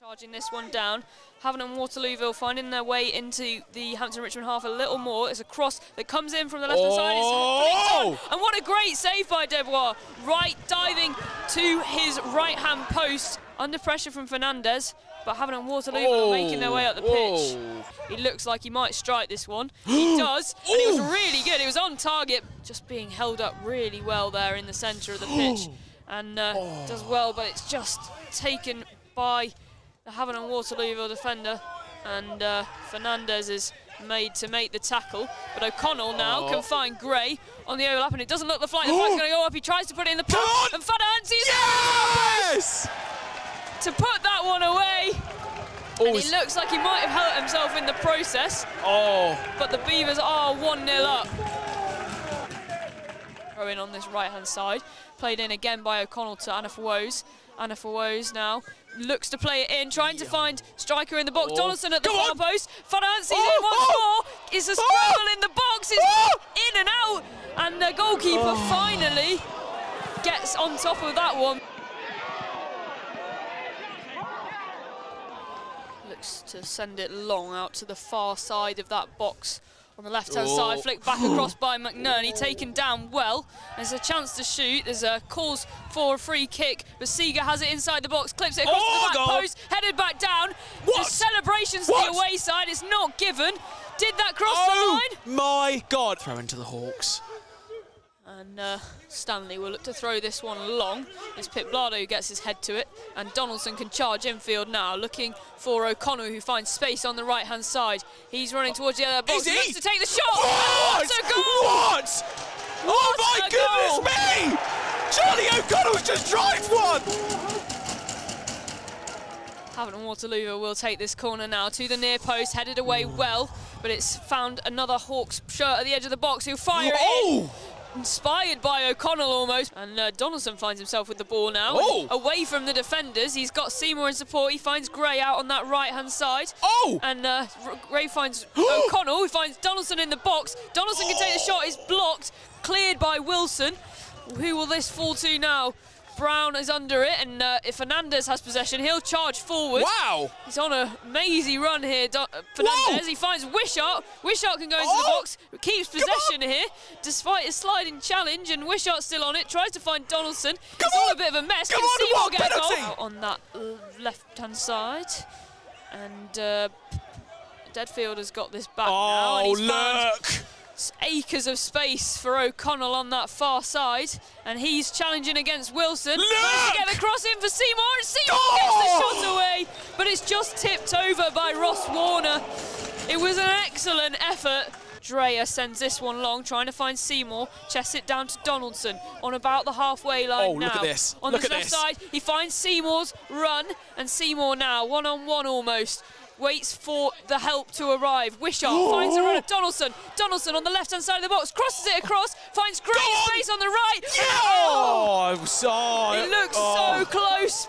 Charging this one down. Havant and Waterlooville finding their way into the Hampton Richmond half a little more. It's a cross that comes in from the left hand side. It's Oh! flicked. And what a great save by Debois. Right diving to his right hand post under pressure from Fernandez. But Havant and Waterlooville are making their way up the pitch. Whoa. He looks like he might strike this one. He does, and it was really good. It was on target, just being held up really well there in the centre of the pitch. And uh, does well, but it's just taken by the Havant and Waterlooville defender. And uh, Fernandez is made to make the tackle. But O'Connell now can find Gray on the overlap, and it doesn't look the flight. The flight's going to go up. He tries to put it in the post, and Fernandez Yes! to put that one away. Oh, And he looks like he might have hurt himself in the process. oh. but the Beavers are 1 0 up. Throwing on this right hand side, played in again by O'Connell to Anna Woes. Anna Woes now looks to play it in, trying to find striker in the box. Oh. Donaldson at the far post. Fanancy's Oh, in once oh. more. It's a Oh. scramble in the box. It's Oh. in and out, and the goalkeeper oh. finally gets on top of that one. Looks to send it long out to the far side of that box on the left-hand Oh. side, flicked back across by McNerney, oh. taken down well. There's a chance to shoot. There's a calls for a free kick, but Seeger has it inside the box, clips it across Oh, the back goal. post, headed back down. What? The celebrations to the away side. It's not given. Did that cross Oh the line? my God! Throw into the Hawks. And uh, Stanley will look to throw this one long. It's Pip Blado who gets his head to it. And Donaldson can charge infield now, looking for O'Connor, who finds space on the right hand side. He's running towards the other box. Is he? looks to take the shot. What? What! What? Oh my goodness goal! me! Charlie O'Connell's just drives one! Havant and Waterloo will take this corner now to the near post, headed away well, but it's found another Hawks shirt at the edge of the box who'll fire it in. Oh! Inspired by O'Connell almost. And uh, Donaldson finds himself with the ball now. Oh. Away from the defenders. He's got Seymour in support. He finds Gray out on that right hand side. Oh! And uh, Gray finds O'Connell, He finds Donaldson in the box. Donaldson can take the shot. It's blocked. Cleared by Wilson. Who will this fall to now? Brown is under it, and uh, if Fernandez has possession, he'll charge forward. Wow! He's on a mazy run here, Do- uh, Fernandez. Whoa! He finds Wishart. Wishart can go into Oh! the box, keeps possession here, despite his sliding challenge, and Wishart's still on it. Tries to find Donaldson. Come it's all a bit of a mess. Come can on, Seymour get a goal? Out on that left-hand side? And uh, Deadfield has got this back now. Oh, he's found look! Acres of space for O'Connell on that far side, and he's challenging against Wilson. To get the cross in for Seymour, and Seymour Oh! gets the shot away, but it's just tipped over by Ross Warner. It was an excellent effort. Dreyer sends this one long, trying to find Seymour. Chests it down to Donaldson on about the halfway line Oh, now. look at this. On Look the left this. side, he finds Seymour's run, and Seymour now one on one almost. Waits for the help to arrive. Wishart finds a run at Donaldson. Donaldson on the left hand side of the box crosses it across, finds great on. space on the right. Yeah! Oh! Oh, so, It looks oh. so close.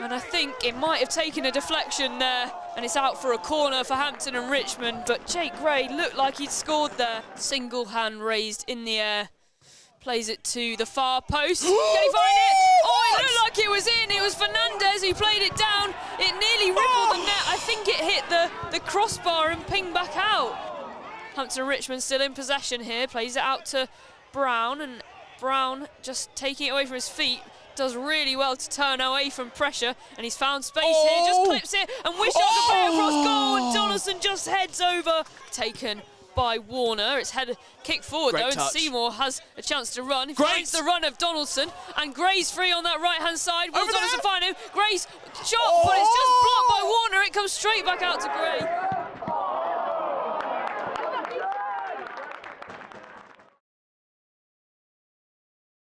And I think it might have taken a deflection there, and it's out for a corner for Hampton and Richmond. But Jake Gray looked like he'd scored there. Single hand raised in the air. Plays it to the far post. Can he find it? Oh, it looked like it was in. It was Fernandez who played it down. It nearly rippled oh! the net. I think it hit the, the crossbar and pinged back out. Hampton Richmond still in possession here. Plays it out to Brown, and Brown just taking it away from his feet. Does really well to turn away from pressure, and he's found space here. Just Oh! clips it, and Wishart can play it across goal, and Oh! Donaldson just heads over. Taken by Warner. It's headed kick forward Great though, and. Seymour has a chance to run. Great. finds the run of Donaldson, and Gray's free on that right hand side. Will Over Donaldson there. find him? Gray's shot, but it's just blocked by oh! Warner. It comes straight back out to Gray.